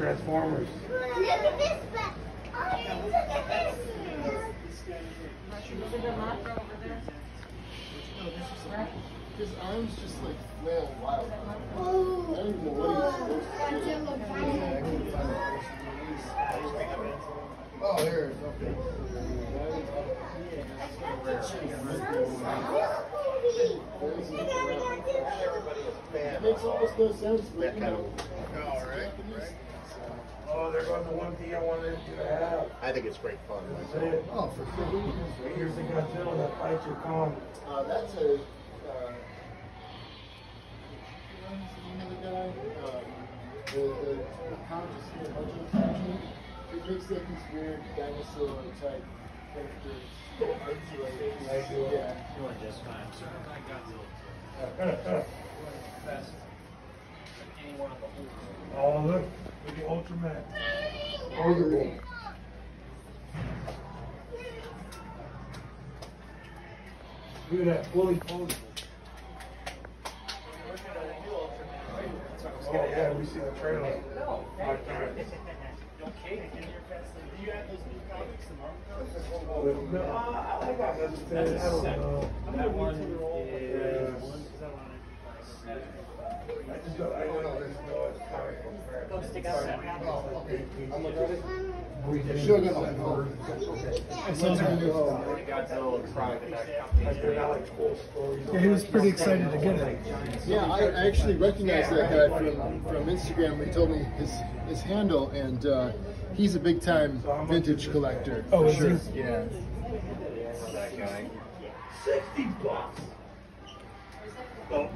Transformers. Look at this back oh. I don't know what to do. There it is. Okay. It makes almost no sense, but you know. Oh. Oh, there goes the one thing I wanted you to have. I think it's great fun. That's it. Oh, for sure. Here's the Godzilla that fights your Kong. Uh, that's a. Uh, what's the name of the guy? Um, the, the, the conscious here, Budget Function. It makes like these weird dinosaur type characters. Yeah. Doing just fine. Certified Godzilla. Best. Anyone on the whole. Oh, look. Look at Ultraman. Overboard. Look at that, fully foldable. Oh, yeah, we see the trailer. Five times. Okay, and you're. Do you have those new comics, the Marvel comics? No, I like that. That's, don't know. That one is. Yes. Is that one? I just don't, I don't know, there's no, it's comic book fair. Go stick out that hat. Oh, okay. I'm looking at it. Sugar on hold. Godzilla product. Like, they're like. Yeah, he was pretty excited to get it. Yeah, I, I actually recognized that guy from, from Instagram. He told me his his handle, and uh, he's a big time vintage collector. Oh, is sure. he? Yeah. Sixty bucks. Oh,